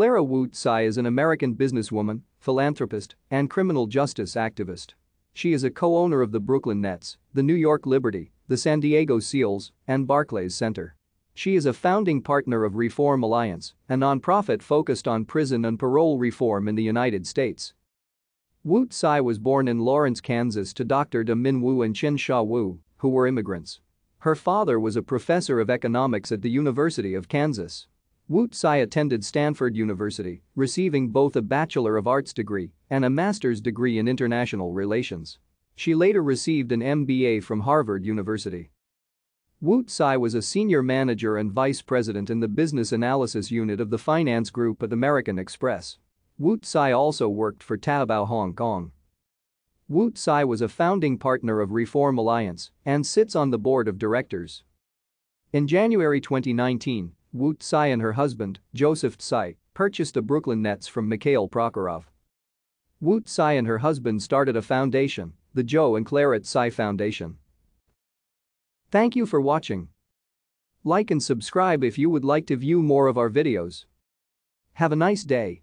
Clara Wu Tsai is an American businesswoman, philanthropist, and criminal justice activist. She is a co-owner of the Brooklyn Nets, the New York Liberty, the San Diego Seals, and Barclays Center. She is a founding partner of Reform Alliance, a nonprofit focused on prison and parole reform in the United States. Wu Tsai was born in Lawrence, Kansas to Dr. De Min Wu and Chin Sha Wu, who were immigrants. Her father was a professor of economics at the University of Kansas. Wu Tsai attended Stanford University, receiving both a Bachelor of Arts degree and a master's degree in international relations. She later received an MBA from Harvard University. Wu Tsai was a senior manager and vice president in the business analysis unit of the finance group at American Express. Wu Tsai also worked for Taobao Hong Kong. Wu Tsai was a founding partner of Reform Alliance and sits on the board of directors. In January 2019, Wu Tsai and her husband, Joseph Tsai, purchased the Brooklyn Nets from Mikhail Prokhorov. Wu Tsai and her husband started a foundation, the Joe and Clara Tsai Foundation. Thank you for watching. Like and subscribe if you would like to view more of our videos. Have a nice day.